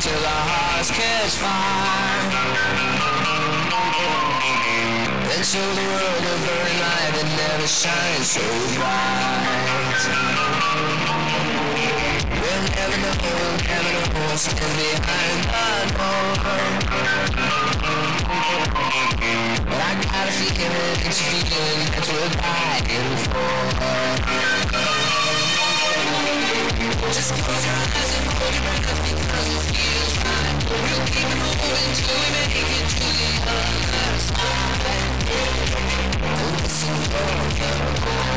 till our hearts catch fire. Then show the world a burning light that never shines so bright. We'll never know, we'll never know what's behind the door. But I got a feeling, it's a feeling that's worth dying for. Just close your eyes and hold your breath because it feels right. We'll keep moving till we make it to the other side. Listen Thank